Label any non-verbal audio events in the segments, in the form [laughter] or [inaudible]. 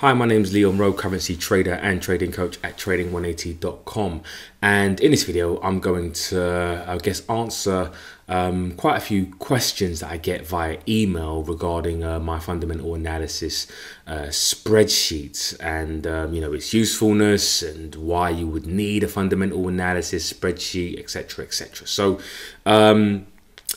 Hi, my name is Leon Rowe, currency trader and trading coach at trading180.com. And in this video, I'm going to, I guess, answer um, quite a few questions that I get via email regarding uh, my fundamental analysis uh, spreadsheet and, um, you know, its usefulness and why you would need a fundamental analysis spreadsheet, etc., etc. So, um,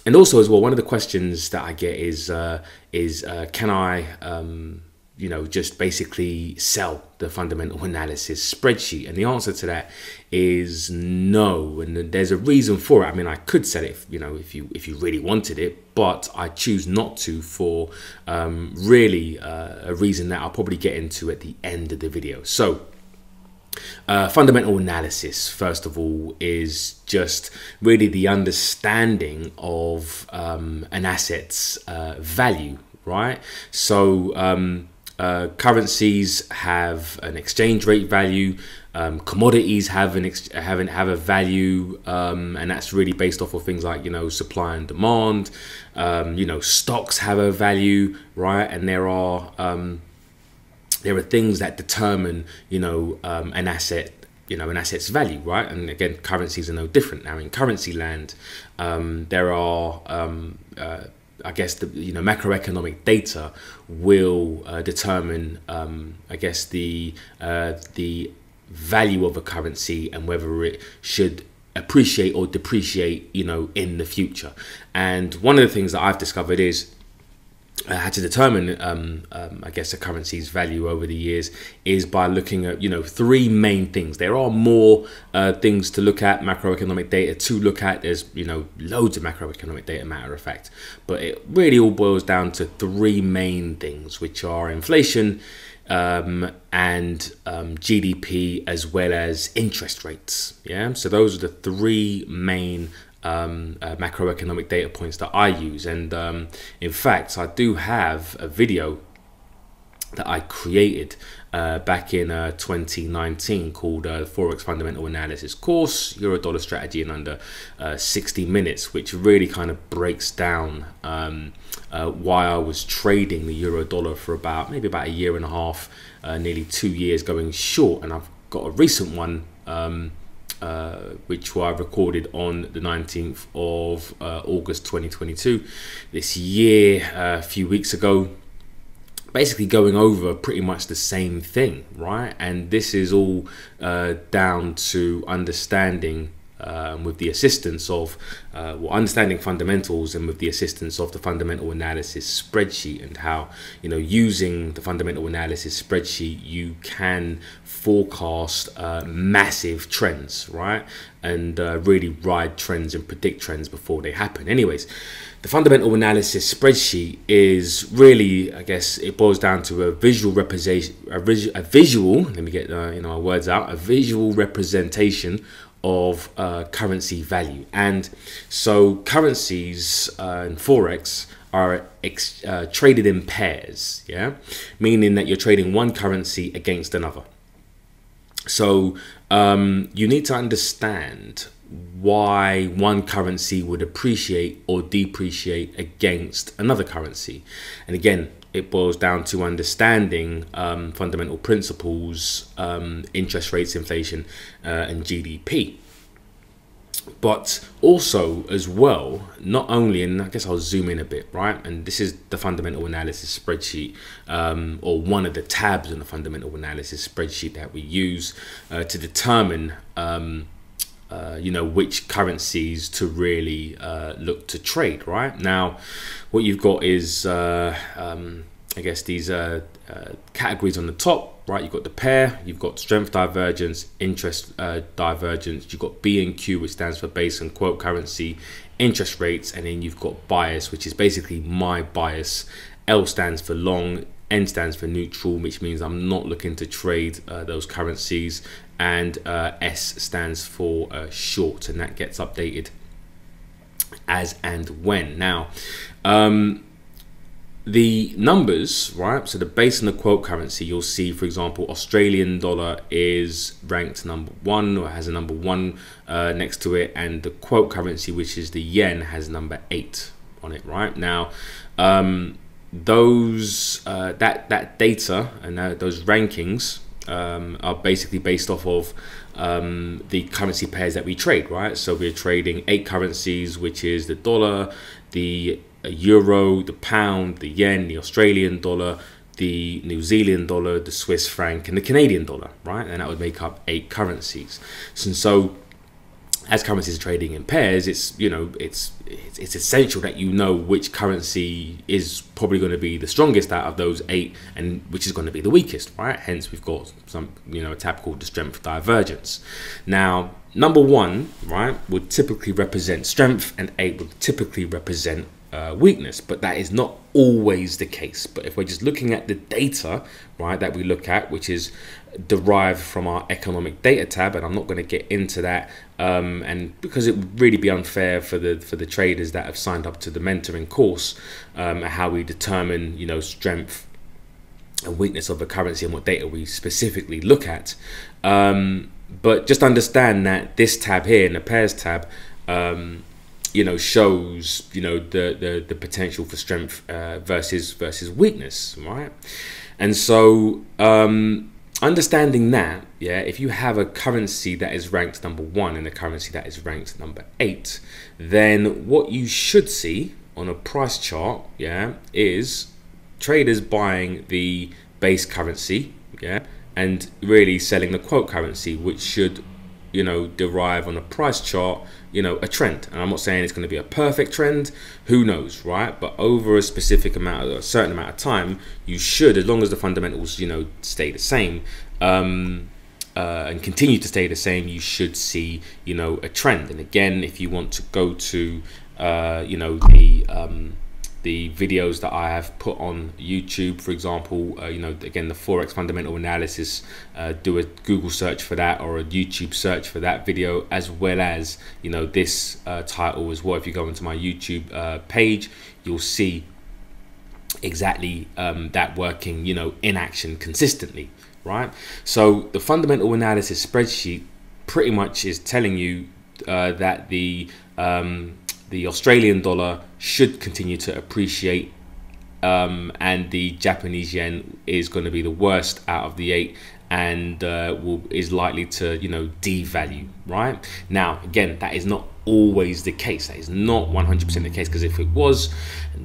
and also as well, one of the questions that I get is, uh, is uh, can I, um, you know, just basically sell the fundamental [laughs] analysis spreadsheet? And the answer to that is no. And there's a reason for it. I mean, I could sell it, you know, if you if you really wanted it, but I choose not to for um, really uh, a reason that I'll probably get into at the end of the video. So. Uh, fundamental analysis, first of all, is just really the understanding of um, an asset's uh, value, right? So, um, uh, currencies have an exchange rate value. Um, commodities have an have an, have a value, um, and that's really based off of things like you know supply and demand. Um, you know stocks have a value, right? And there are um, there are things that determine you know um, an asset you know an asset's value right and again currencies are no different now in currency land um, there are um, uh, I guess the you know macroeconomic data will uh, determine um, I guess the uh, the value of a currency and whether it should appreciate or depreciate you know in the future. And one of the things that I've discovered is uh, had to determine, um, um, I guess, a currency's value over the years is by looking at, you know, three main things. There are more uh, things to look at, macroeconomic data to look at. There's, you know, loads of macroeconomic data, matter of fact. But it really all boils down to three main things, which are inflation um, and um, GDP as well as interest rates. Yeah, so those are the three main um, uh, macroeconomic data points that I use. And um, in fact, I do have a video that I created uh, back in uh, 2019 called uh, Forex Fundamental Analysis Course, Euro Dollar Strategy in under uh, 60 minutes, which really kind of breaks down um, uh, why I was trading the Euro Dollar for about maybe about a year and a half, uh, nearly two years going short. And I've got a recent one. Um, uh, which were recorded on the 19th of uh, August 2022 this year, uh, a few weeks ago. Basically, going over pretty much the same thing, right? And this is all uh, down to understanding um, with the assistance of uh, well, understanding fundamentals and with the assistance of the fundamental analysis spreadsheet and how you know using the fundamental analysis spreadsheet you can forecast uh, massive trends right? And uh, really ride trends and predict trends before they happen. Anyways the fundamental analysis spreadsheet is really i guess it boils down to a visual representation a, visual let me get uh, you know our words out a visual representation of uh, currency value. And so currencies uh, and forex are uh, traded in pairs, yeah, meaning that you're trading one currency against another. So um, you need to understand why one currency would appreciate or depreciate against another currency. And again, it boils down to understanding um, fundamental principles, um, interest rates, inflation, uh, and GDP. But also, as well, not only, and I guess I'll zoom in a bit, right? And this is the fundamental analysis spreadsheet, um, or one of the tabs in the fundamental analysis spreadsheet that we use uh, to determine. Uh, you know which currencies to really uh, look to trade right? Now what you've got is uh, um, I guess these uh, uh, categories on the top right? You've got the pair you've got strength divergence interest uh, divergence you've got B and Q which stands for base and quote currency interest rates and then you've got bias which is basically my bias. L stands for long N stands for neutral, which means I'm not looking to trade uh, those currencies, and uh, S stands for uh, short, and that gets updated as and when. Now, um, the numbers, right? So the base and the quote currency, you'll see, for example, Australian dollar is ranked number one or has a number one uh, next to it, and the quote currency, which is the yen, has number eight on it, right? Now, um, those uh, that that data and uh, those rankings um, are basically based off of um, the currency pairs that we trade, right? So we're trading eight currencies, which is the dollar, the euro, the pound, the yen, the Australian dollar, the New Zealand dollar, the Swiss franc, and the Canadian dollar, right? And that would make up eight currencies. And so as currencies are trading in pairs, it's you know it's it's, it's essential that you know which currency is probably going to be the strongest out of those eight, and which is going to be the weakest, right? Hence, we've got some you know a tab called the strength divergence. Now, number one, right, would typically represent strength, and eight would typically represent uh, weakness, but that is not always the case. But if we're just looking at the data, right, that we look at, which is derived from our economic data tab, and I'm not going to get into that, um, and because it would really be unfair for the for the traders that have signed up to the mentoring course, um, how we determine, you know, strength and weakness of a currency and what data we specifically look at. Um, but just understand that this tab here in the pairs tab um, you know shows you know the the, the potential for strength uh, versus versus weakness right and so um, understanding that yeah if you have a currency that is ranked number one and a currency that is ranked number eight then what you should see on a price chart yeah is traders buying the base currency yeah and really selling the quote currency which should you know derive on a price chart you know, a trend. And I'm not saying it's going to be a perfect trend. Who knows, right? But over a specific amount, of, a certain amount of time, you should, as long as the fundamentals, you know, stay the same. Um, uh, and continue to stay the same, you should see, you know, a trend. And again, if you want to go to, uh, you know, the um, the videos that I have put on YouTube, for example, uh, you know, again, the Forex fundamental analysis, uh, do a Google search for that or a YouTube search for that video, as well as, you know, this uh, title as well. If you go into my YouTube uh, page, you'll see exactly um, that working, you know, in action consistently, right? So the fundamental analysis spreadsheet pretty much is telling you uh, that the um, the Australian dollar should continue to appreciate um, and the Japanese yen is going to be the worst out of the eight and uh, will is likely to you know devalue right? Now again that is not always the case. That is not 100% the case because if it was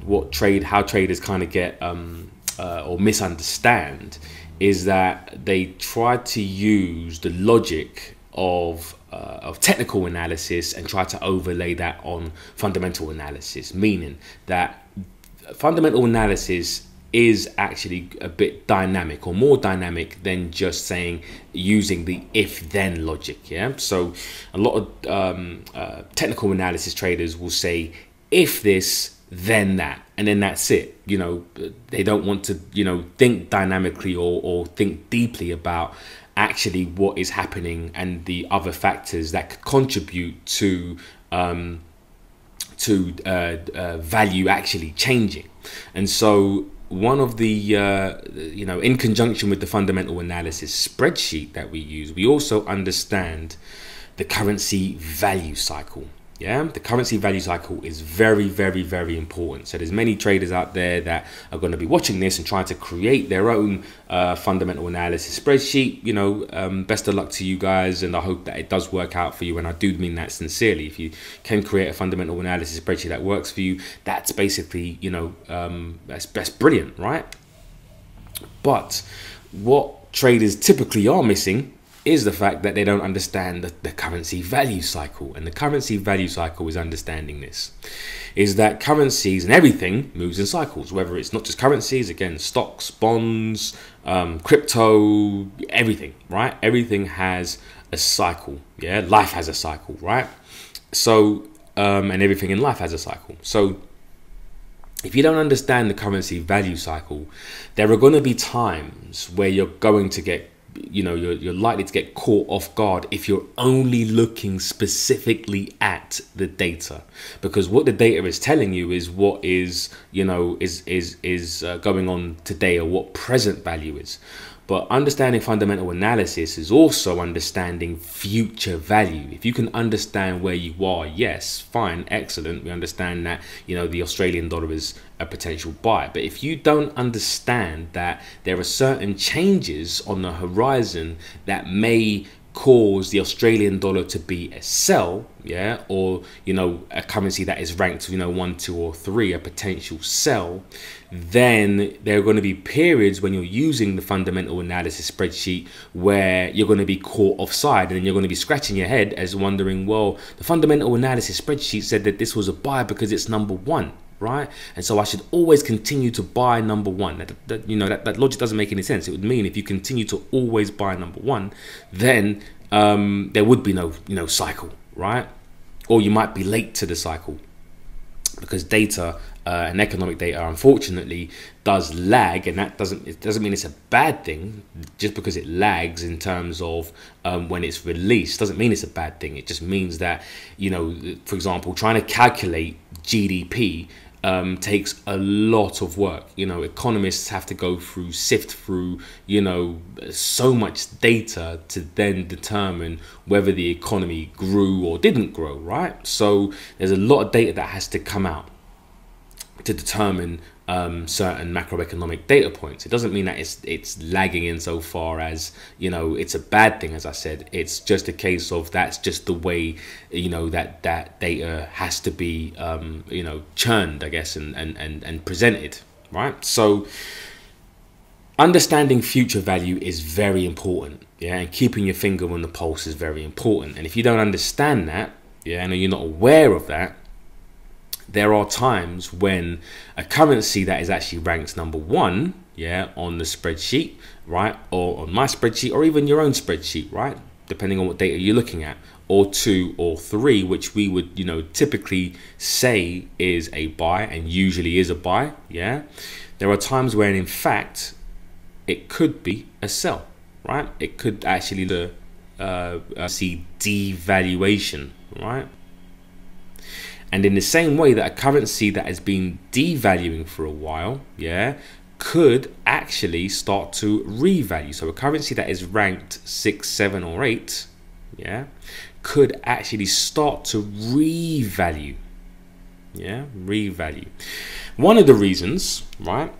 what trade how traders kind of get um, uh, or misunderstand is that they try to use the logic of uh, of technical analysis and try to overlay that on fundamental analysis, meaning that fundamental analysis is actually a bit dynamic or more dynamic than just saying using the if then logic. Yeah, so a lot of um, uh, technical analysis traders will say if this then that and then that's it you know they don't want to you know think dynamically or, or think deeply about actually what is happening and the other factors that could contribute to um, to uh, uh, value actually changing. And so one of the uh, you know in conjunction with the fundamental analysis spreadsheet that we use, we also understand the currency value cycle yeah? The currency value cycle is very very very important. So there's many traders out there that are going to be watching this and trying to create their own uh, fundamental analysis spreadsheet. You know um, best of luck to you guys and i hope that it does work out for you and i do mean that sincerely. If you can create a fundamental analysis spreadsheet that works for you that's basically you know um, that's, that's brilliant right? But what traders typically are missing is the fact that they don't understand the, the, currency value cycle. And the currency value cycle is understanding this. Is that currencies and everything moves in cycles, whether it's not just currencies, again, stocks, bonds, um, crypto, everything, right? Everything has a cycle. Yeah, life has a cycle, right? So, um, and everything in life has a cycle. So, if you don't understand the currency value cycle, there are going to be times where you're going to get you know you're, you're likely to get caught off guard if you're only looking specifically at the data. Because what the data is telling you is what is you know is is is uh, going on today or what present value is But understanding fundamental analysis is also understanding future value. If you can understand where you are, yes, fine, excellent. We understand that, you know, the Australian dollar is a potential buy. But if you don't understand that there are certain changes on the horizon that may cause the Australian dollar to be a sell, yeah, or you know a currency that is ranked, you know, one, two, or three, a potential sell, then there are going to be periods when you're using the fundamental analysis spreadsheet where you're going to be caught offside, and you're going to be scratching your head as wondering, well, the fundamental analysis spreadsheet said that this was a buy because it's number one right? And so I should always continue to buy number one. That, that, you know that, that logic doesn't make any sense. It would mean if you continue to always buy number one, then um, there would be no you know cycle, right? Or you might be late to the cycle because data uh, and economic data unfortunately does lag and that doesn't it doesn't mean it's a bad thing just because it lags in terms of um, when it's released doesn't mean it's a bad thing it just means that you know for example trying to calculate GDP um, takes a lot of work. You know, economists have to go through, sift through, you know, so much data to then determine whether the economy grew or didn't grow, right? So there's a lot of data that has to come out to determine um, certain macroeconomic data points. It doesn't mean that it's it's lagging in so far as you know it's a bad thing. As I said, it's just a case of that's just the way you know that that data has to be um, you know churned, I guess, and and and, and presented, right? So understanding future value is very important, yeah, and keeping your finger on the pulse is very important. And if you don't understand that, yeah, and you're not aware of that, there are times when a currency that is actually ranked number one, yeah, on the spreadsheet, right, or on my spreadsheet, or even your own spreadsheet, right, depending on what data you're looking at, or two or three, which we would, you know, typically say is a buy and usually is a buy, yeah. There are times when, in fact, it could be a sell, right? It could actually the uh, uh, see devaluation, right? And in the same way that a currency that has been devaluing for a while, yeah, could actually start to revalue. So a currency that is ranked six, seven, or eight, yeah, could actually start to revalue. Yeah, revalue. One of the reasons, right,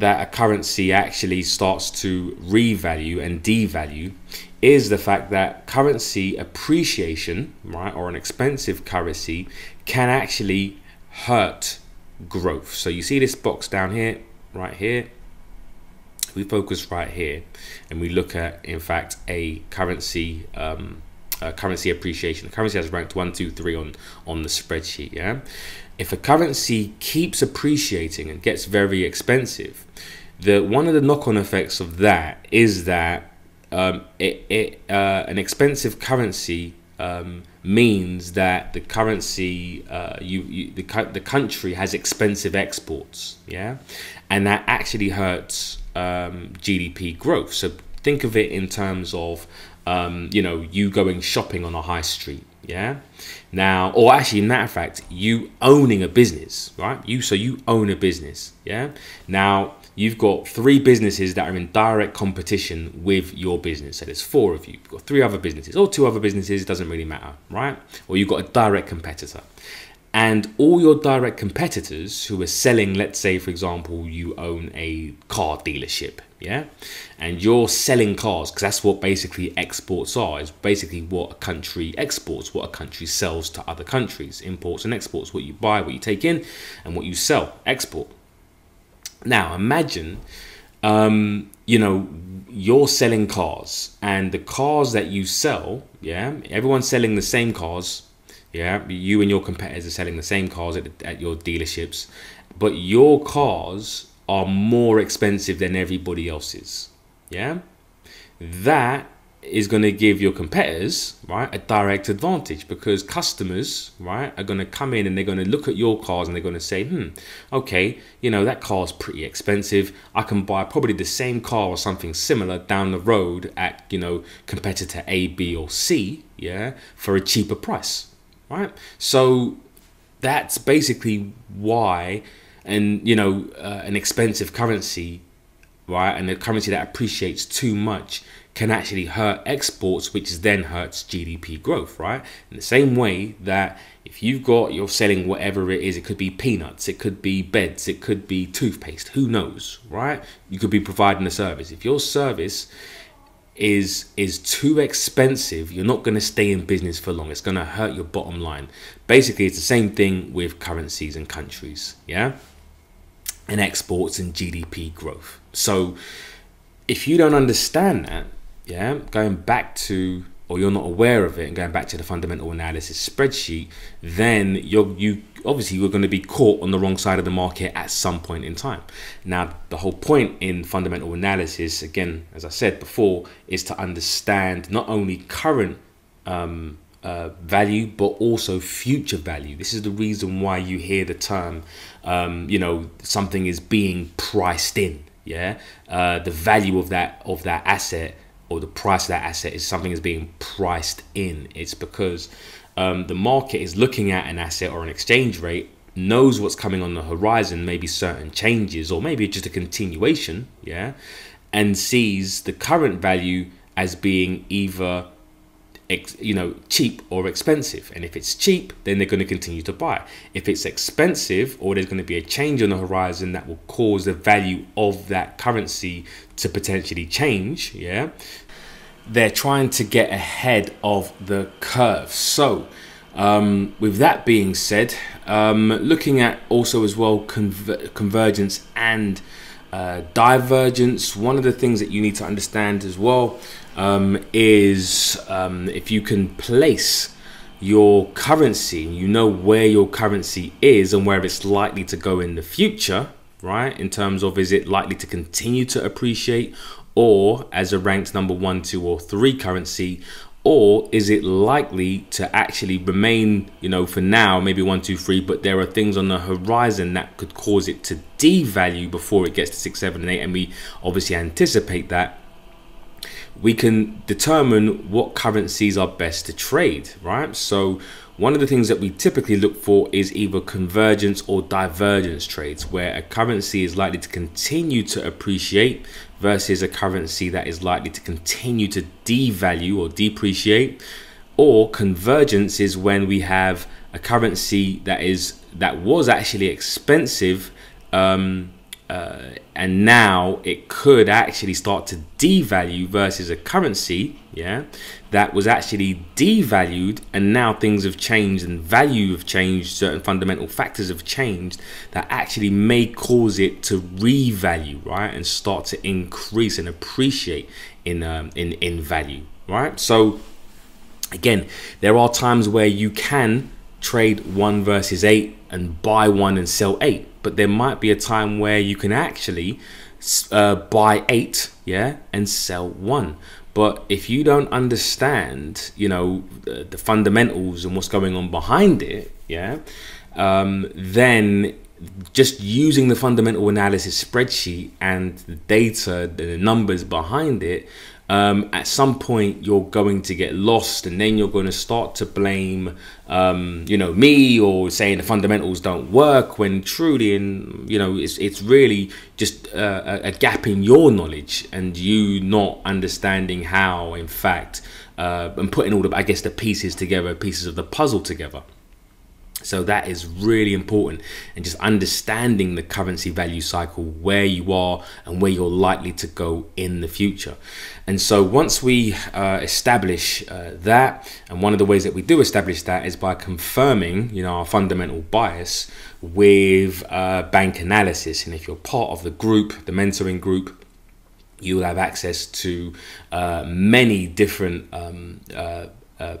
that a currency actually starts to revalue and devalue is the fact that currency appreciation, right, or an expensive currency can actually hurt growth. So you see this box down here, right here. We focus right here and we look at, in fact, a currency um, uh, currency appreciation. The currency has ranked one, two, three on on the spreadsheet. Yeah, if a currency keeps appreciating and gets very expensive, the one of the knock-on effects of that is that um, it, it uh, an expensive currency um, means that the currency uh, you, you the, the country has expensive exports yeah? And that actually hurts um, GDP growth. So think of it in terms of um, you know you going shopping on a high street yeah now or actually matter of fact you owning a business right you so you own a business yeah now you've got three businesses that are in direct competition with your business. So there's four of you. You've got three other businesses or two other businesses, It doesn't really matter, right? Or you've got a direct competitor. And all your direct competitors who are selling, let's say, for example, you own a car dealership, yeah? And you're selling cars because that's what basically exports are, is basically what a country exports, what a country sells to other countries, imports and exports, what you buy, what you take in, and what you sell, export. Now imagine, um, you know, you're selling cars, and the cars that you sell, yeah, everyone's selling the same cars. Yeah, you and your competitors are selling the same cars at, at your dealerships, but your cars are more expensive than everybody else's. Yeah, that is going to give your competitors right a direct advantage because customers right are going to come in and they're going to look at your cars and they're going to say hmm okay you know that car's pretty expensive. I can buy probably the same car or something similar down the road at you know competitor a b or c yeah for a cheaper price right? So that's basically why and you know uh, an expensive currency right, and a currency that appreciates too much can actually hurt exports, which then hurts GDP growth, right? In the same way that if you've got, you're selling whatever it is, it could be peanuts, it could be beds, it could be toothpaste, who knows, right? You could be providing a service. If your service is is too expensive, you're not going to stay in business for long. It's going to hurt your bottom line. Basically, it's the same thing with currencies and countries, yeah? And exports and GDP growth. So if you don't understand that, yeah, going back to or you're not aware of it and going back to the fundamental analysis spreadsheet, then you're you obviously you're going to be caught on the wrong side of the market at some point in time. Now, the whole point in fundamental analysis, again, as I said before, is to understand not only current um, uh, value but also future value. This is the reason why you hear the term, um, you know, something is being priced in. Yeah, uh, the value of that of that asset or the price of that asset is something is being priced in. It's because um, the market is looking at an asset or an exchange rate, knows what's coming on the horizon, maybe certain changes or maybe just a continuation, yeah, and sees the current value as being either you know cheap or expensive. And if it's cheap then they're going to continue to buy. If it's expensive or there's going to be a change on the horizon that will cause the value of that currency to potentially change yeah they're trying to get ahead of the curve. So um, with that being said um, looking at also as well conver convergence and uh, divergence one of the things that you need to understand as well um, is um, if you can place your currency, you know where your currency is and where it's likely to go in the future, right? In terms of is it likely to continue to appreciate or as a ranked number one, two, or three currency, or is it likely to actually remain, you know, for now, maybe one, two, three, but there are things on the horizon that could cause it to devalue before it gets to six, seven, and eight, and we obviously anticipate that we can determine what currencies are best to trade, right? So one of the things that we typically look for is either convergence or divergence trades, where a currency is likely to continue to appreciate versus a currency that is likely to continue to devalue or depreciate. Or convergence is when we have a currency that is that was actually expensive um, uh, and now it could actually start to devalue versus a currency yeah that was actually devalued and now things have changed and value have changed certain fundamental factors have changed that actually may cause it to revalue right and start to increase and appreciate in um, in in value right? So again there are times where you can trade one versus eight and buy one and sell eight but there might be a time where you can actually uh, buy eight, yeah, and sell one. But if you don't understand, you know, the, the fundamentals and what's going on behind it, yeah, um, then just using the fundamental analysis spreadsheet and the data, the numbers behind it, um, at some point you're going to get lost and then you're going to start to blame um, you know me or saying the fundamentals don't work when truly in you know it's, it's really just a, a gap in your knowledge and you not understanding how in fact uh, and putting all the I guess the pieces together pieces of the puzzle together so that is really important and just understanding the currency value cycle, where you are and where you're likely to go in the future. And so once we uh, establish uh, that, and one of the ways that we do establish that is by confirming, you know, our fundamental bias with uh, bank analysis. And if you're part of the group, the mentoring group, you will have access to uh, many different um, uh, uh,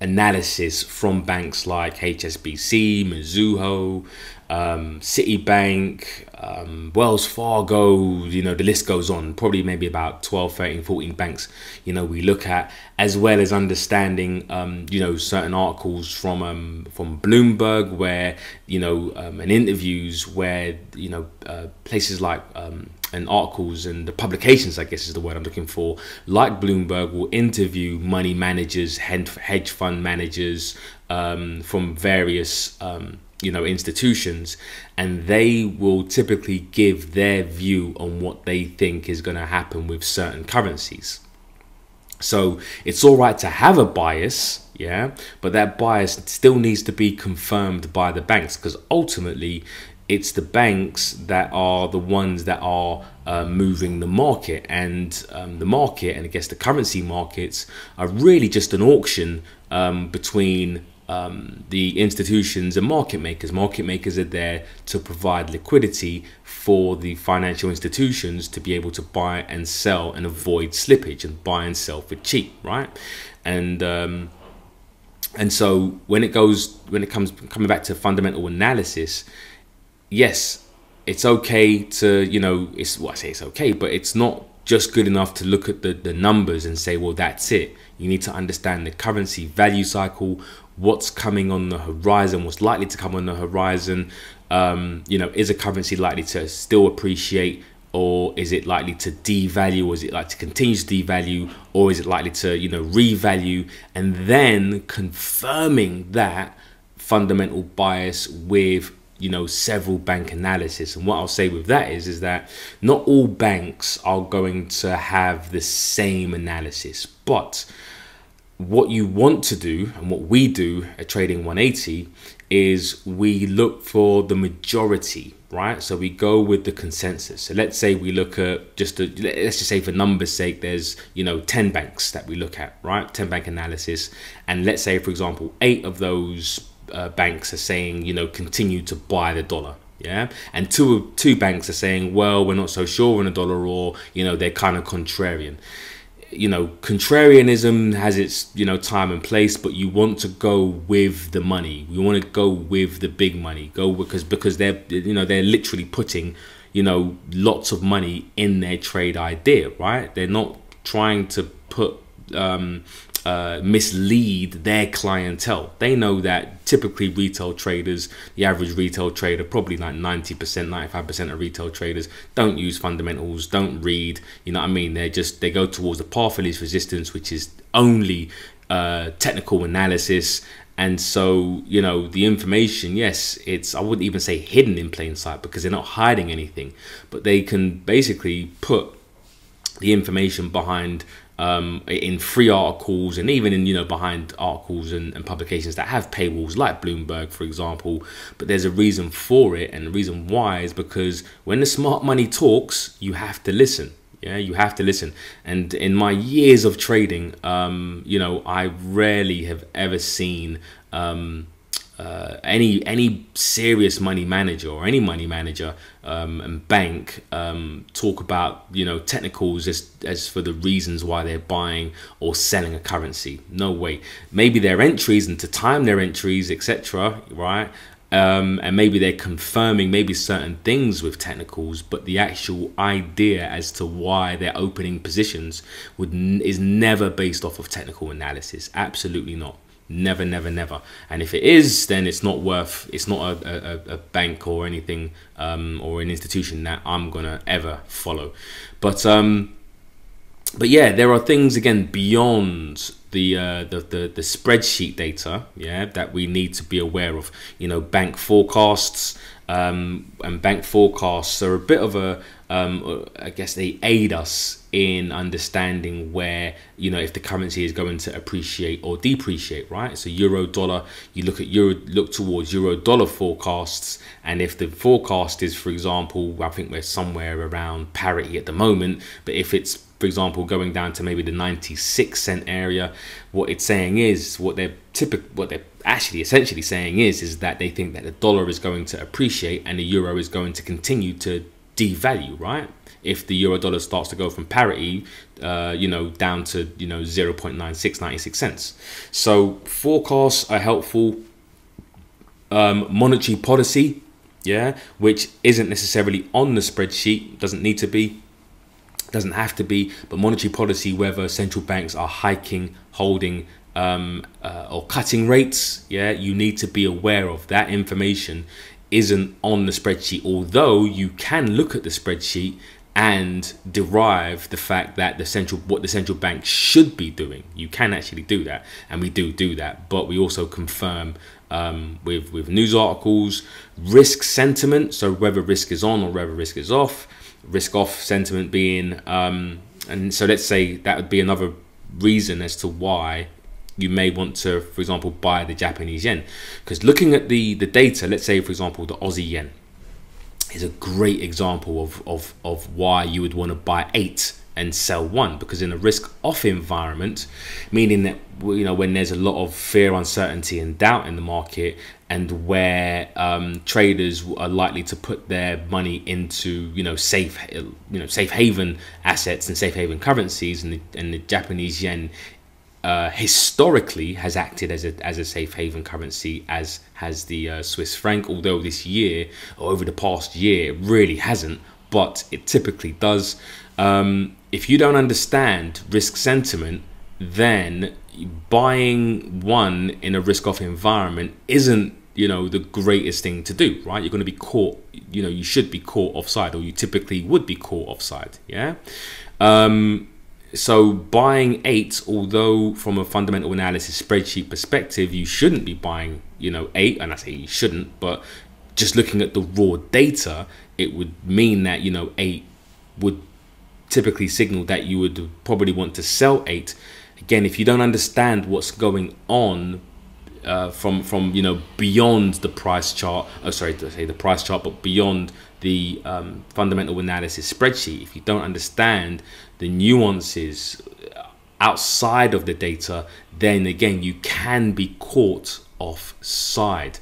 analysis from banks like HSBC, Mizuho, um, Citibank, um, Wells Fargo, you know, the list goes on. Probably maybe about 12, 13, 14 banks, you know, we look at, as well as understanding, um, you know, certain articles from um, from Bloomberg where, you know, um, and interviews where, you know, uh, places like um, and articles and the publications, I guess is the word I'm looking for, like Bloomberg will interview money managers, hedge fund managers um, from various um, you know institutions and they will typically give their view on what they think is going to happen with certain currencies. So it's all right to have a bias yeah but that bias still needs to be confirmed by the banks because ultimately it's the banks that are the ones that are uh, moving the market and um, the market and I guess the currency markets are really just an auction um, between um, the institutions and market makers. Market makers are there to provide liquidity for the financial institutions to be able to buy and sell and avoid slippage and buy and sell for cheap, right? And um, and so when it goes when it comes coming back to fundamental analysis, yes, it's okay to you know it's well I say it's okay, but it's not just good enough to look at the, the numbers and say, well, that's it. You need to understand the currency value cycle, what's coming on the horizon, what's likely to come on the horizon. Um, you know, is a currency likely to still appreciate or is it likely to devalue or is it likely to continue to devalue or is it likely to you know revalue and then confirming that fundamental bias with you know several bank analysis and what i'll say with that is is that not all banks are going to have the same analysis but what you want to do and what we do at Trading 180 is we look for the majority, right? So we go with the consensus. So let's say we look at just a, let's just say for numbers sake, there's you know 10 banks that we look at, right? 10 bank analysis, and let's say for example, eight of those uh, banks are saying you know continue to buy the dollar, yeah and two two banks are saying well we're not so sure on the dollar or you know they're kind of contrarian you know, contrarianism has its, you know, time and place, but you want to go with the money. You want to go with the big money. Go because because they're you know, they're literally putting, you know, lots of money in their trade idea, right? They're not trying to put um uh, mislead their clientele. They know that typically retail traders, the average retail trader, probably like 90%, 95% of retail traders don't use fundamentals, don't read, you know what I mean? They're just, they go towards the path of least resistance, which is only uh, technical analysis and so you know the information yes it's i wouldn't even say hidden in plain sight because they're not hiding anything but they can basically put the information behind um, in free articles and even in you know behind articles and, and, publications that have paywalls like Bloomberg for example. But there's a reason for it and the reason why is because when the smart money talks you have to listen. Yeah you have to listen. And in my years of trading um, you know I rarely have ever seen um, uh, any any serious money manager or any money manager um, and bank um, talk about you know technicals as as for the reasons why they're buying or selling a currency. No way. Maybe their entries and to time their entries, etc. Right. Um, and maybe they're confirming maybe certain things with technicals, but the actual idea as to why they're opening positions would is never based off of technical analysis. Absolutely not. Never, never, never. And if it is, then it's not worth. It's not a, a, a bank or anything um, or an institution that I'm gonna ever follow. But um, but yeah, there are things again beyond the, uh, the the the spreadsheet data. Yeah, that we need to be aware of. You know, bank forecasts um, and bank forecasts are a bit of a um, I guess they aid us in understanding where you know if the currency is going to appreciate or depreciate right? So euro dollar you look at euro look towards euro dollar forecasts and if the forecast is for example i think we're somewhere around parity at the moment but if it's for example going down to maybe the 96 cent area what it's saying is what they're typical what they're actually essentially saying is is that they think that the dollar is going to appreciate and the euro is going to continue to devalue right if the euro dollar starts to go from parity, uh, you know, down to, you know, 0.9696 cents. So forecasts are helpful. Um, monetary policy, yeah, which isn't necessarily on the spreadsheet, doesn't need to be, doesn't have to be, but monetary policy, whether central banks are hiking, holding, um, uh, or cutting rates, yeah, you need to be aware of that information isn't on the spreadsheet although you can look at the spreadsheet and derive the fact that the central what the central bank should be doing. You can actually do that, and we do do that. But we also confirm um, with with news articles, risk sentiment, so whether risk is on or whether risk is off, risk off sentiment being, um, and so let's say that would be another reason as to why you may want to, for example, buy the Japanese yen, because looking at the the data, let's say for example the Aussie yen is a great example of of of why you would want to buy eight and sell one because in a risk off environment meaning that you know when there's a lot of fear uncertainty and doubt in the market and where um, traders are likely to put their money into you know safe you know safe haven assets and safe haven currencies and the, and the Japanese yen uh, historically has acted as a, as a safe haven currency as has the uh, Swiss franc although this year or over the past year it really hasn't but it typically does. Um, if you don't understand risk sentiment, then buying one in a risk off environment isn't you know the greatest thing to do right? You're going to be caught you know you should be caught offside or you typically would be caught offside yeah? Um, so buying eight although from a fundamental analysis spreadsheet perspective you shouldn't be buying you know eight and i say you shouldn't but just looking at the raw data it would mean that you know eight would typically signal that you would probably want to sell eight. Again, if you don't understand what's going on uh, from from you know beyond the price chart, oh sorry to say the price chart, but beyond the um, fundamental analysis spreadsheet, if you don't understand the nuances outside of the data, then again you can be caught offside.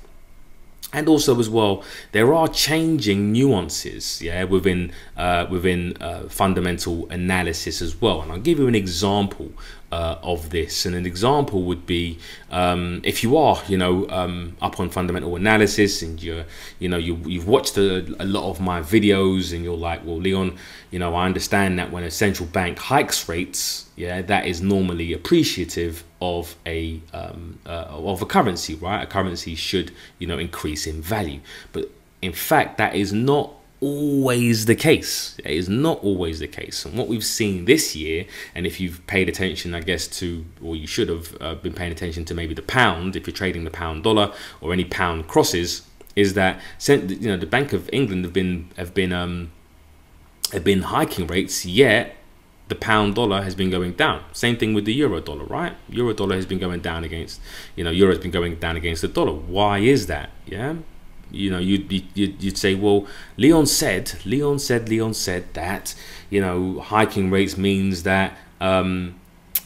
And also as well there are changing nuances yeah within uh, within uh, fundamental analysis as well. And I'll give you an example uh, of this. And an example would be um, if you are you know um, up on fundamental analysis and you're you know you, you've watched a, a, lot of my videos and you're like well Leon you know I understand that when a central bank hikes rates yeah that is normally appreciative of a um, uh, of a currency right? A currency should you know increase in value. But in fact that is not always the case. It is not always the case. And what we've seen this year, and if you've paid attention, I guess, to, or you should have uh, been paying attention to maybe the pound, if you're trading the pound dollar or any pound crosses, is that you know the Bank of England have been have been um, have been hiking rates, yet the pound dollar has been going down. Same thing with the euro dollar, right? Euro dollar has been going down against, you know, euro has been going down against the dollar. Why is that? Yeah you know you'd be you'd, you'd say well leon said leon said leon said that you know hiking rates means that um,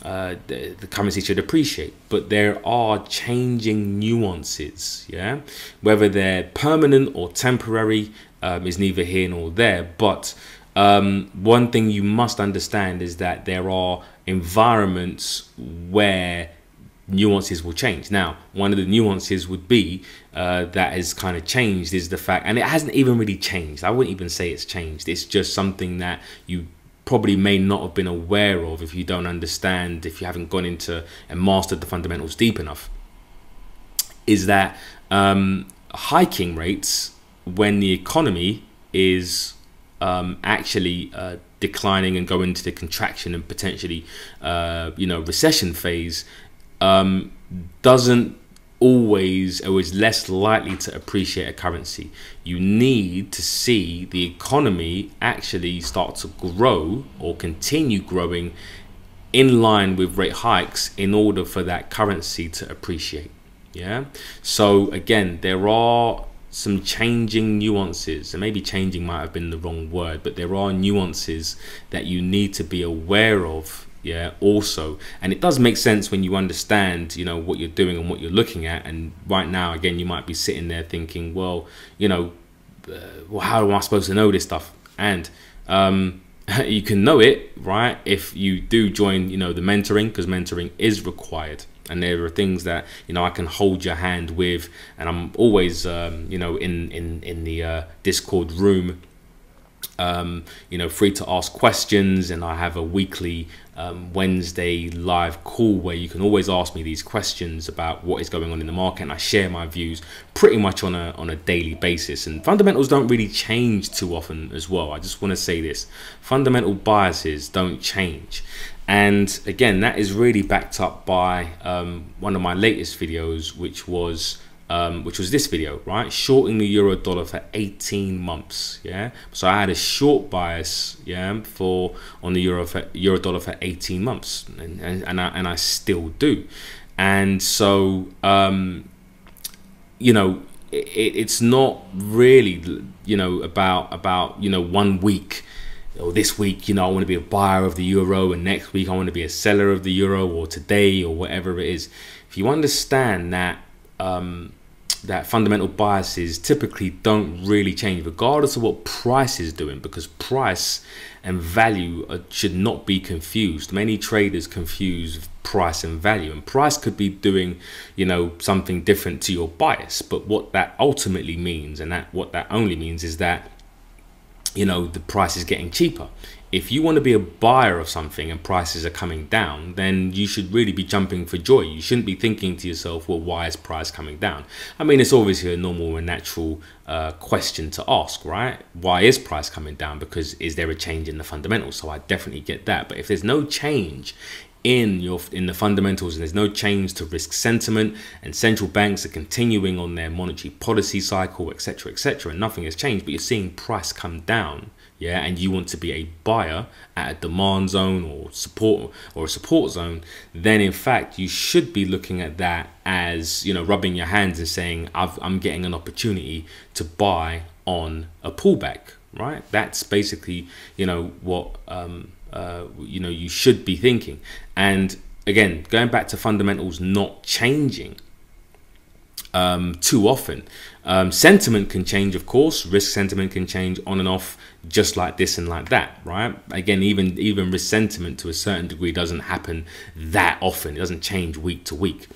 uh, the, the, currency should appreciate. But there are changing nuances yeah? Whether they're permanent or temporary um, is neither here nor there. But um, one thing you must understand is that there are environments where nuances will change. Now, one of the nuances would be uh, that has kind of changed is the fact, and it hasn't even really changed. I wouldn't even say it's changed. It's just something that you probably may not have been aware of if you don't understand, if you haven't gone into and mastered the fundamentals deep enough. Is that um, hiking rates when the economy is um, actually uh, declining and going into the contraction and potentially, uh, you know, recession phase um, doesn't always or is less likely to appreciate a currency. You need to see the economy actually start to grow or continue growing in line with rate hikes in order for that currency to appreciate. Yeah. So again, there are some changing nuances, and maybe changing might have been the wrong word, but there are nuances that you need to be aware of yeah also. And it does make sense when you understand you know what you're doing and what you're looking at. And right now again you might be sitting there thinking well you know uh, well how am i supposed to know this stuff? And um, [laughs] you can know it right if you do join you know the mentoring because mentoring is required. And there are things that you know I can hold your hand with. And I'm always um, you know in in in the uh, discord room um, you know, free to ask questions, and I have a weekly um, Wednesday live call where you can always ask me these questions about what is going on in the market, and I share my views pretty much on a on a daily basis. And fundamentals don't really change too often as well. I just want to say this: fundamental biases don't change. And again, that is really backed up by um, one of my latest videos, which was um, which was this video, right? Shorting the euro dollar for 18 months, yeah. So I had a short bias, yeah, for on the euro for, euro dollar for 18 months, and and, I and I still do, and so um, you know, it, it's not really you know about about you know one week or this week, you know, I want to be a buyer of the euro, and next week I want to be a seller of the euro, or today, or whatever it is. If you understand that um, that fundamental biases typically don't really change regardless of what price is doing because price and value should not be confused. Many traders confuse price and value and price could be doing you know something different to your bias but what that ultimately means and that what that only means is that you know the price is getting cheaper if you want to be a buyer of something and prices are coming down, then you should really be jumping for joy. You shouldn't be thinking to yourself, well, why is price coming down? I mean, it's obviously a normal and natural uh, question to ask, right? Why is price coming down? Because is there a change in the fundamentals? So I definitely get that. But if there's no change in your in the fundamentals and there's no change to risk sentiment and central banks are continuing on their monetary policy cycle etc etc and nothing has changed but you're seeing price come down yeah, and you want to be a buyer at a demand zone or support or a support zone, then in fact you should be looking at that as you know rubbing your hands and saying i am getting an opportunity to buy on a pullback, right? That's basically you know what um, uh, you know you should be thinking. And again, going back to fundamentals not changing um, too often. Um, sentiment can change, of course. Risk sentiment can change on and off, just like this and like that, right? Again, even even risk sentiment to a certain degree doesn't happen that often. It doesn't change week to week.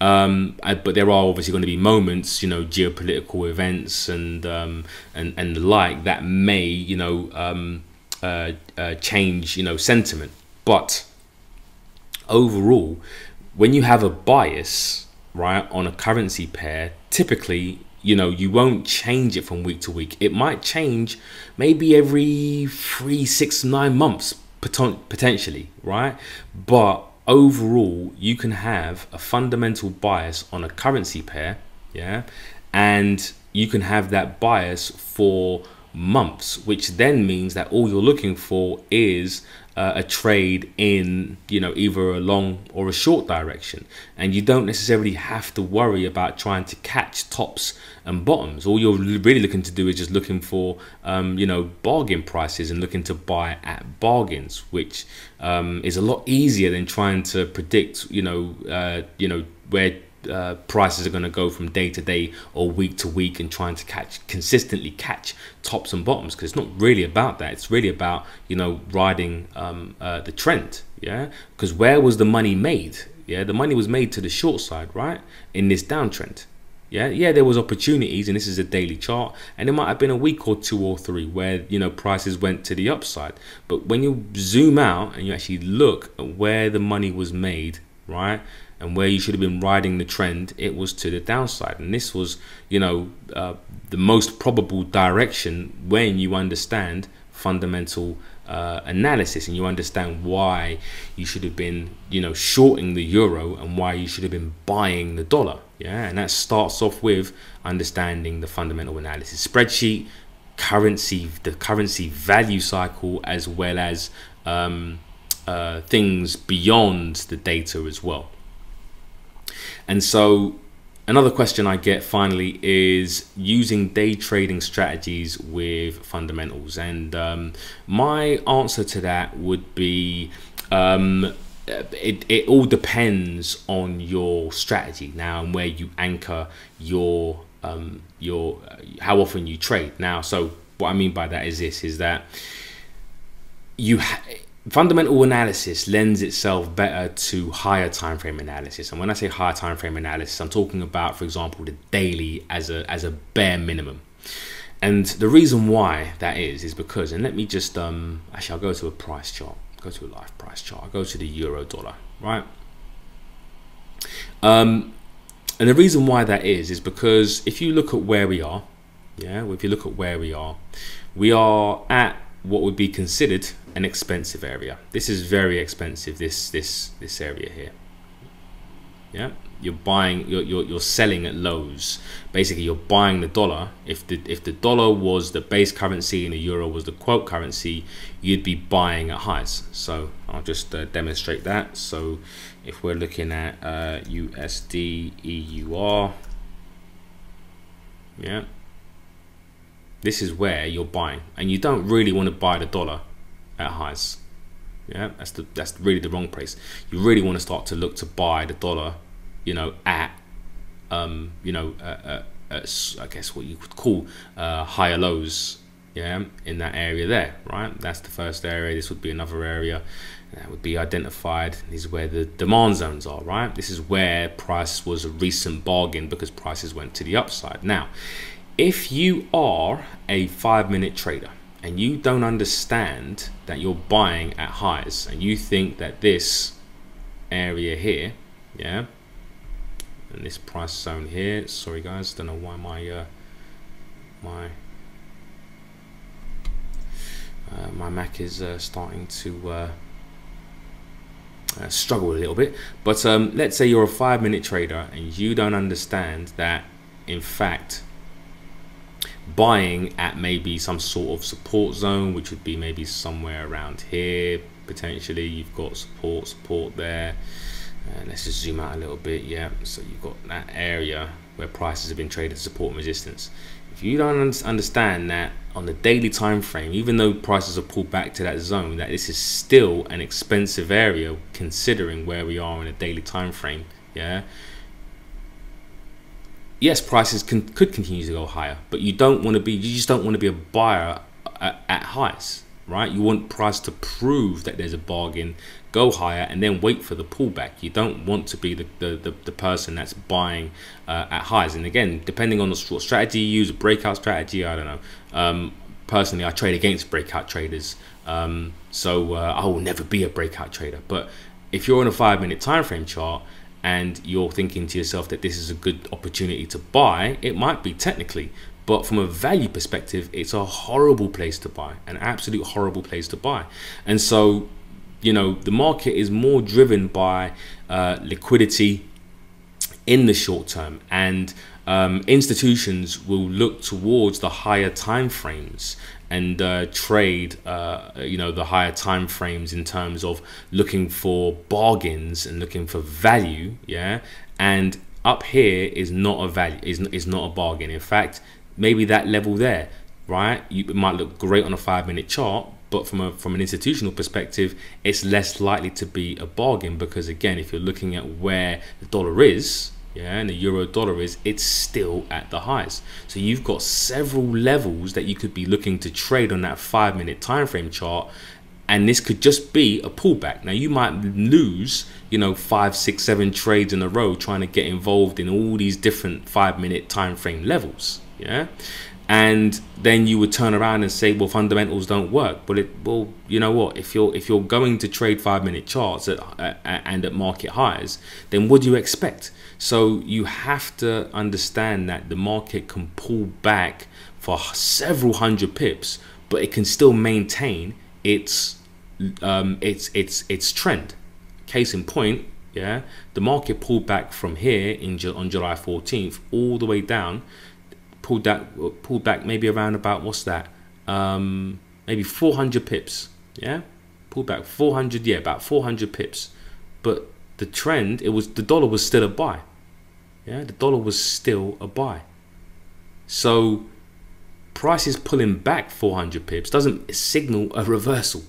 Um, I, but there are obviously going to be moments, you know, geopolitical events and um, and and the like that may, you know, um, uh, uh, change, you know, sentiment. But overall, when you have a bias right, on a currency pair, typically, you know, you won't change it from week to week. It might change maybe every three, six, nine months, potentially, right? But overall, you can have a fundamental bias on a currency pair, yeah, and you can have that bias for months, which then means that all you're looking for is uh, a trade in you know either a long or a short direction. And you don't necessarily have to worry about trying to catch tops and bottoms. All you're really looking to do is just looking for um, you know bargain prices and looking to buy at bargains which um, is a lot easier than trying to predict you know uh, you know where uh, prices are going to go from day to day or week to week and trying to catch consistently catch tops and bottoms because it's not really about that. It's really about you know riding um, uh, the trend yeah? Because where was the money made? Yeah the money was made to the short side right? In this downtrend. Yeah yeah there was opportunities and this is a daily chart and it might have been a week or two or three where you know prices went to the upside. But when you zoom out and you actually look at where the money was made right and where you should have been riding the trend, it was to the downside. And this was, you know, uh, the most probable direction when you understand fundamental uh, analysis and you understand why you should have been, you know, shorting the euro and why you should have been buying the dollar. Yeah, and that starts off with understanding the fundamental analysis spreadsheet, currency, the currency value cycle, as well as um, uh, things beyond the data as well. And so another question I get finally is using day trading strategies with fundamentals. And um, my answer to that would be um, it, it all depends on your strategy now and where you anchor your um, your how often you trade now. So what I mean by that is this: is that you fundamental analysis lends itself better to higher time frame analysis. And when i say higher time frame analysis i'm talking about for example the daily as a as a bare minimum. And the reason why that is is because and let me just um actually i'll go to a price chart. Go to a live price chart. I'll go to the euro dollar right? Um and the reason why that is is because if you look at where we are yeah if you look at where we are we are at what would be considered an expensive area. This is very expensive, this, this, this area here. Yeah, you're buying, you're, you're, you're selling at lows. Basically, you're buying the dollar. If the if the dollar was the base currency and the euro was the quote currency, you'd be buying at highs. So I'll just uh, demonstrate that. So if we're looking at uh, USD EUR, yeah, this is where you're buying, and you don't really want to buy the dollar at highs. Yeah, that's the that's really the wrong place. You really want to start to look to buy the dollar, you know, at um, you know, uh, uh, uh, I guess what you could call uh, higher lows. Yeah, in that area there, right? That's the first area. This would be another area that would be identified. Is where the demand zones are, right? This is where price was a recent bargain because prices went to the upside. Now, if you are a five minute trader and you don't understand that you're buying at highs and you think that this area here yeah and this price zone here sorry guys don't know why my uh, my uh, my Mac is uh, starting to uh, uh, struggle a little bit. But um, let's say you're a five minute trader and you don't understand that in fact buying at maybe some sort of support zone which would be maybe somewhere around here potentially. You've got support support there. Uh, let's just zoom out a little bit yeah. So you've got that area where prices have been traded support and resistance. If you don't understand that on the daily time frame even though prices are pulled back to that zone that this is still an expensive area considering where we are in a daily time frame yeah yes, prices can, could continue to go higher, but you don't want to be, you just don't want to be a buyer at, at highs, right? You want price to prove that there's a bargain, go higher, and then wait for the pullback. You don't want to be the, the, the, the person that's buying uh, at highs. And again, depending on the strategy you use, a breakout strategy, I don't know. Um, personally, I trade against breakout traders. Um, so uh, I will never be a breakout trader. But if you're on a five minute time frame chart, and you're thinking to yourself that this is a good opportunity to buy, it might be technically, but from a value perspective, it's a horrible place to buy, an absolute horrible place to buy. And so, you know, the market is more driven by uh, liquidity in the short term and um, institutions will look towards the higher time frames and uh, trade uh, you know the higher time frames in terms of looking for bargains and looking for value yeah? And up here is not a value is, is not a bargain. In fact maybe that level there right? You, it might look great on a five minute chart but from a from an institutional perspective it's less likely to be a bargain because again if you're looking at where the dollar is yeah and the euro dollar is it's still at the highs. So you've got several levels that you could be looking to trade on that five minute time frame chart and this could just be a pullback. Now you might lose you know five six seven trades in a row trying to get involved in all these different five minute time frame levels yeah and then you would turn around and say well fundamentals don't work. But it well you know what? If you're if you're going to trade five minute charts at, and at market highs then what do you expect? So you have to understand that the market can pull back for several hundred pips but it can still maintain its um, its its its trend. Case in point yeah the market pulled back from here in on July 14th all the way down pulled that pulled back maybe around about what's that? Um, maybe 400 pips yeah? Pulled back 400 yeah about 400 pips. But the trend it was the dollar was still a buy yeah? The dollar was still a buy. So prices pulling back 400 pips. Doesn't signal a reversal.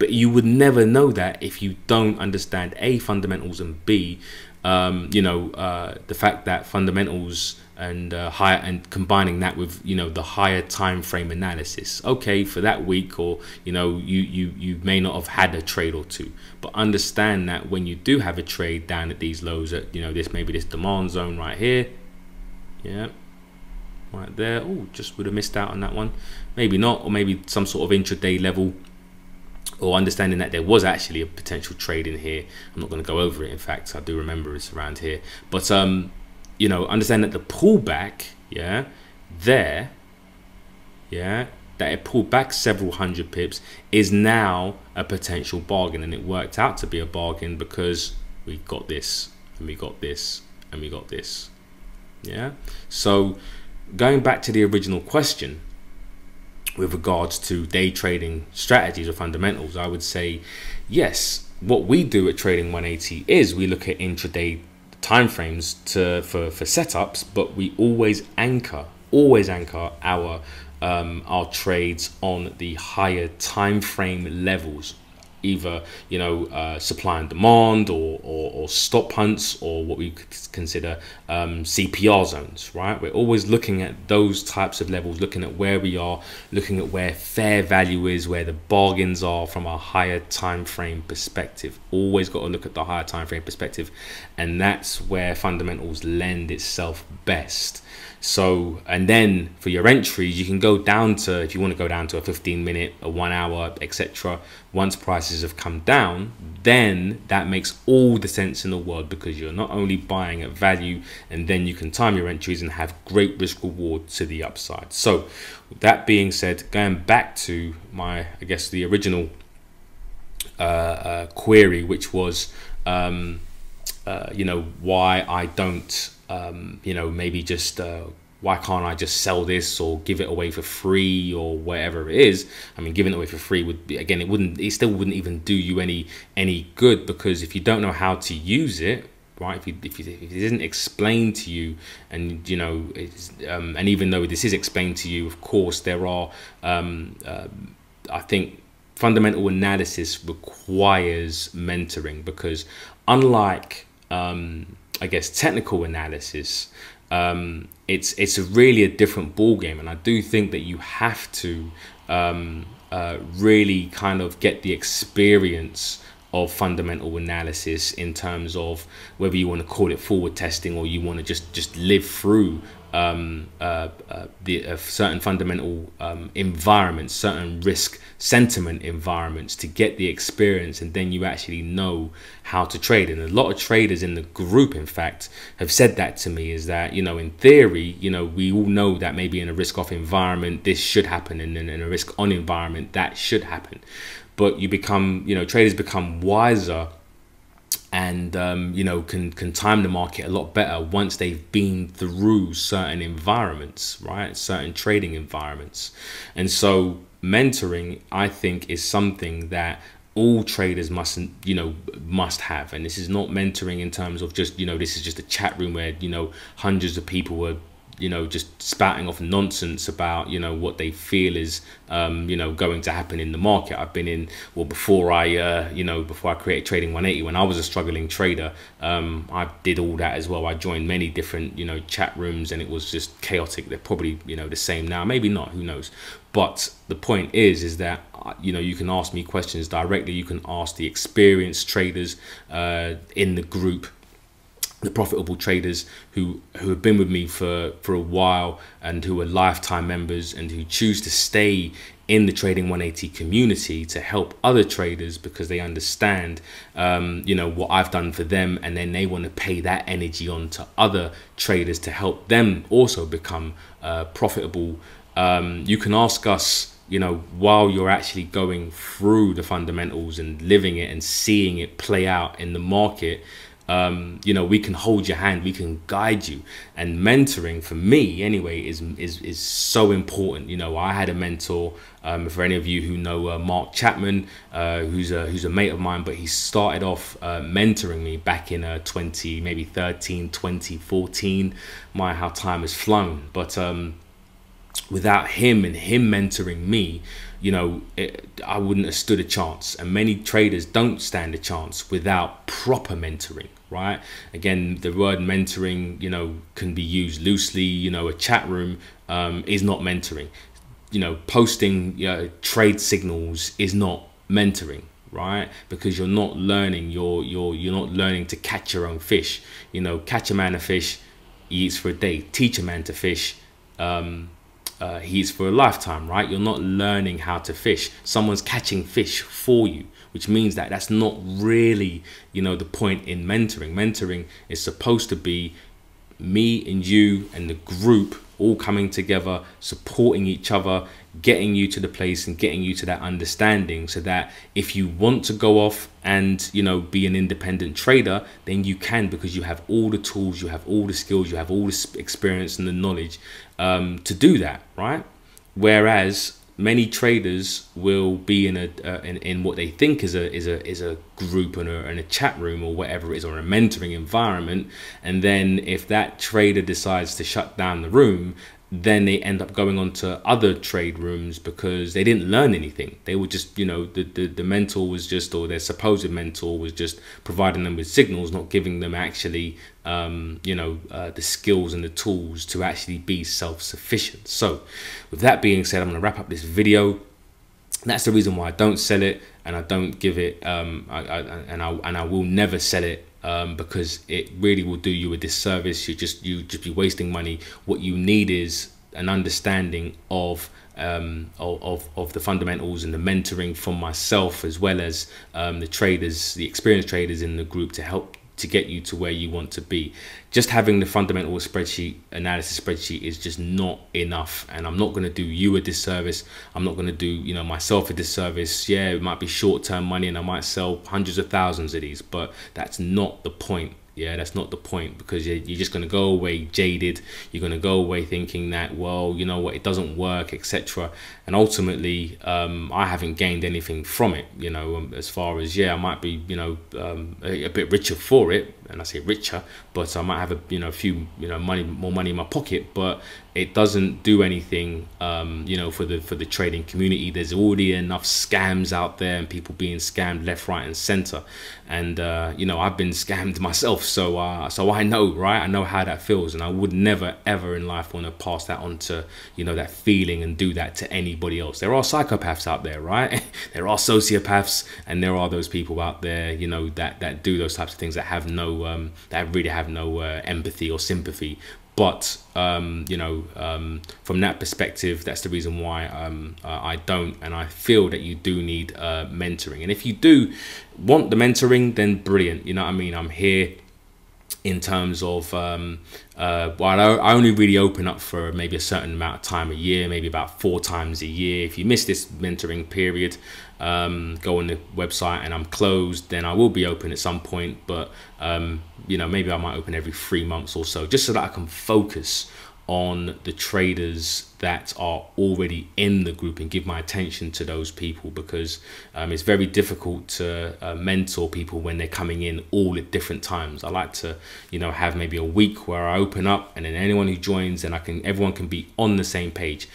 But you would never know that if you don't understand a fundamentals and b. Um, you know uh, the fact that fundamentals and uh, higher and combining that with you know the higher time frame analysis. Okay for that week or you know you you you may not have had a trade or two. But understand that when you do have a trade down at these lows at you know this maybe this demand zone right here yeah right there. Oh just would have missed out on that one. Maybe not or maybe some sort of intraday level or understanding that there was actually a potential trade in here. I'm not going to go over it in fact i do remember it's around here. But um you know, understand that the pullback, yeah, there, yeah, that it pulled back several hundred pips is now a potential bargain. And it worked out to be a bargain because we got this and we got this, and we got this. Yeah. So going back to the original question with regards to day trading strategies or fundamentals, I would say yes. What we do at Trading 180 is we look at intraday timeframes to for for setups, but we always anchor, always anchor our um, our trades on the higher time frame levels either you know uh, supply and demand or, or, or, stop hunts or what we could consider um, CPR zones right? We're always looking at those types of levels looking at where we are looking at where fair value is where the bargains are from a higher time frame perspective. Always got to look at the higher time frame perspective and that's where fundamentals lend itself best so, and then for your entries, you can go down to, if you want to go down to a 15 minute, a one hour, etc. Once prices have come down, then that makes all the sense in the world because you're not only buying at value and then you can time your entries and have great risk reward to the upside. So, that being said, going back to my, I guess, the original uh, uh, query, which was, um, uh, you know, why I don't um, you know, maybe just uh, why can't I just sell this or give it away for free or whatever it is? I mean, giving it away for free would be again, it wouldn't, it still wouldn't even do you any any good because if you don't know how to use it, right? If, you, if, you, if it isn't explained to you, and you know, um, and even though this is explained to you, of course, there are, um, uh, I think, fundamental analysis requires mentoring because unlike um, I guess technical analysis, um, it's it's a really a different ball game, and I do think that you have to um, uh, really kind of get the experience of fundamental analysis in terms of whether you want to call it forward testing or you want to just just live through um, uh, uh, the uh, certain fundamental um, environments, certain risk sentiment environments to get the experience, and then you actually know how to trade. And a lot of traders in the group, in fact, have said that to me is that you know, in theory, you know, we all know that maybe in a risk-off environment this should happen, and then in a risk-on environment that should happen. But you become, you know, traders become wiser and um, you know can can time the market a lot better once they've been through certain environments right? Certain trading environments. And so mentoring i think is something that all traders mustn't you know must have. And this is not mentoring in terms of just you know this is just a chat room where you know hundreds of people are you know just spouting off nonsense about you know what they feel is um, you know going to happen in the market. I've been in well before i uh, you know before i created trading 180 when i was a struggling trader um, i did all that as well. I joined many different you know chat rooms and it was just chaotic. They're probably you know the same now. Maybe not. Who knows? But the point is is that uh, you know you can ask me questions directly. You can ask the experienced traders uh, in the group the profitable traders who who have been with me for for a while and who are lifetime members and who choose to stay in the trading 180 community to help other traders because they understand um, you know what I've done for them and then they want to pay that energy on to other traders to help them also become uh, profitable. Um, you can ask us you know while you're actually going through the fundamentals and living it and seeing it play out in the market um, you know we can hold your hand we can guide you. And mentoring for me anyway is is, is so important. You know i had a mentor um, for any of you who know uh, mark chapman uh, who's a who's a mate of mine but he started off uh, mentoring me back in uh, 20 maybe 13 2014 my how time has flown. But um, without him and him mentoring me you know, it, I wouldn't have stood a chance. And many traders don't stand a chance without proper mentoring right? Again, the word mentoring, you know, can be used loosely. You know, a chat room um, is not mentoring. You know, posting you know, trade signals is not mentoring, right? Because you're not learning. You're you're you're not learning to catch your own fish. You know, catch a man a fish, he eats for a day. Teach a man to fish. Um, uh, he eats for a lifetime, right? You're not learning how to fish. Someone's catching fish for you which means that that's not really, you know, the point in mentoring. Mentoring is supposed to be me and you and the group all coming together, supporting each other, getting you to the place and getting you to that understanding so that if you want to go off and you know be an independent trader then you can because you have all the tools you have all the skills you have all the experience and the knowledge um, to do that right? Whereas many traders will be in a uh, in, in what they think is a is a is a group in a, in a chat room or whatever it is or a mentoring environment. And then if that trader decides to shut down the room then they end up going on to other trade rooms because they didn't learn anything. They were just, you know, the, the, the mentor was just, or their supposed mentor was just providing them with signals, not giving them actually, um, you know, uh, the skills and the tools to actually be self-sufficient. So with that being said, I'm going to wrap up this video. That's the reason why I don't sell it and I don't give it, um, I, I, and I and I will never sell it um, because it really will do you a disservice. You just you just be wasting money. What you need is an understanding of um, of, of the fundamentals and the mentoring from myself as well as um, the traders, the experienced traders in the group to help to get you to where you want to be. Just having the fundamental spreadsheet analysis spreadsheet is just not enough. And I'm not going to do you a disservice. I'm not going to do, you know, myself a disservice. Yeah, it might be short term money and I might sell hundreds of thousands of these, but that's not the point yeah that's not the point because you're, you're just going to go away jaded. You're going to go away thinking that well you know what it doesn't work etc and ultimately um, i haven't gained anything from it you know um, as far as yeah i might be you know um, a, a, bit richer for it and i say richer but i might have a you know a few you know money more money in my pocket but it doesn't do anything um, you know for the for the trading community. There's already enough scams out there and people being scammed left right and center. And uh, you know i've been [laughs] scammed myself so uh, so i know right? I know how that feels. And i would never ever in life want to pass that on to you know that feeling and do that to anybody else. There are psychopaths out there right? [laughs] There are sociopaths and there are those people out there you know that that do those types of things that have no um, that really have no uh, empathy or sympathy but um, you know um, from that perspective that's the reason why um, uh, I don't and I feel that you do need uh, mentoring. And if you do want the mentoring then brilliant. You know what I mean? I'm here in terms of um, uh, well, I only really open up for maybe a certain amount of time a year, maybe about four times a year. If you miss this mentoring period, um, go on the website and I'm closed, then I will be open at some point. But um, you know, maybe I might open every three months or so, just so that I can focus on the traders that are already in the group and give my attention to those people because um, it's very difficult to uh, mentor people when they're coming in all at different times. I like to, you know, have maybe a week where I open up and then anyone who joins and I can, everyone can be on the same page.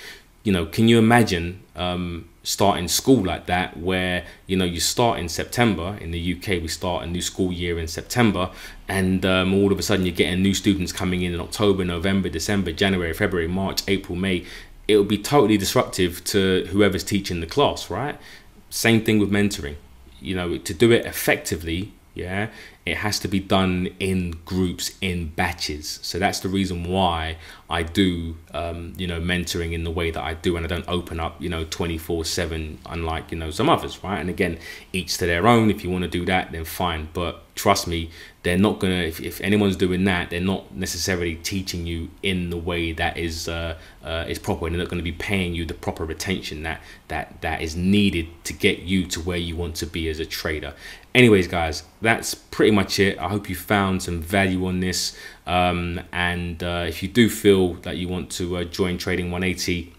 You know, can you imagine um, starting school like that where you know you start in September in the UK we start a new school year in September and um, all of a sudden you're getting new students coming in in October November December January February March April May. It will be totally disruptive to whoever's teaching the class right? Same thing with mentoring. You know to do it effectively yeah? It has to be done in groups in batches. So that's the reason why i do um, you know mentoring in the way that i do and i don't open up you know 24 7 unlike you know some others right? And again each to their own. If you want to do that then fine. But trust me they're not gonna if, if anyone's doing that they're not necessarily teaching you in the way that is uh, uh, is proper and they're not going to be paying you the proper attention that that that is needed to get you to where you want to be as a trader. Anyways guys that's pretty much it. I hope you found some value on this. Um, and uh, if you do feel that you want to uh, join trading 180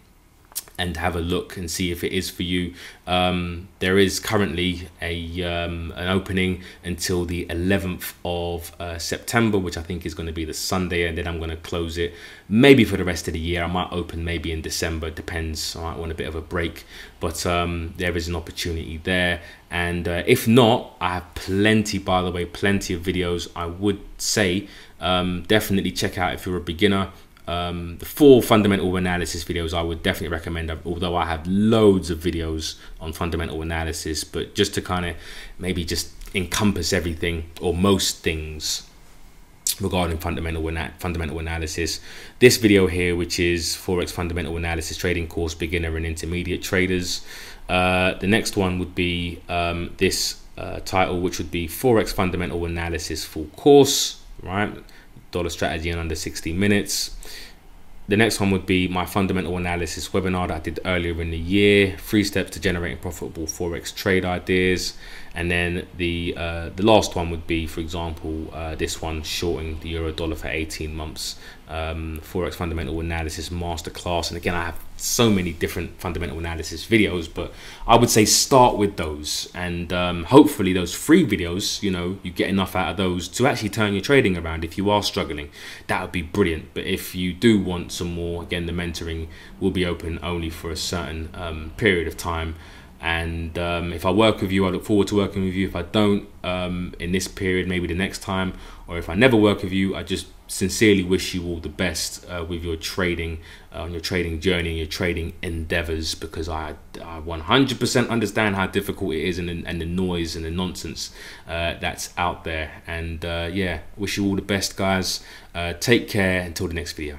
and have a look and see if it is for you. Um, there is currently a um, an opening until the 11th of uh, September, which I think is going to be the Sunday, and then I'm going to close it maybe for the rest of the year. I might open maybe in December, depends. I might want a bit of a break, but um, there is an opportunity there. And uh, if not, I have plenty, by the way, plenty of videos. I would say um, definitely check out if you're a beginner um, the four fundamental analysis videos I would definitely recommend although I have loads of videos on fundamental analysis but just to kind of maybe just encompass everything or most things regarding fundamental fundamental analysis. This video here which is forex fundamental analysis trading course beginner and intermediate traders uh, the next one would be um, this uh, title which would be forex fundamental analysis full course right strategy in under 60 minutes the next one would be my fundamental analysis webinar that I did earlier in the year, three steps to generating profitable forex trade ideas, and then the uh, the last one would be, for example, uh, this one shorting the euro dollar for 18 months, um, forex fundamental analysis masterclass. And again, I have so many different fundamental analysis videos, but I would say start with those, and um, hopefully those free videos, you know, you get enough out of those to actually turn your trading around. If you are struggling, that would be brilliant. But if you do want some more, again, the mentoring will be open only for a certain um, period of time. And um, if I work with you, I look forward to working with you. If I don't um, in this period, maybe the next time, or if I never work with you, I just sincerely wish you all the best uh, with your trading, uh, on your trading journey your trading endeavors, because I, I 100% understand how difficult it is and, and the noise and the nonsense uh, that's out there. And uh, yeah, wish you all the best, guys. Uh, take care until the next video.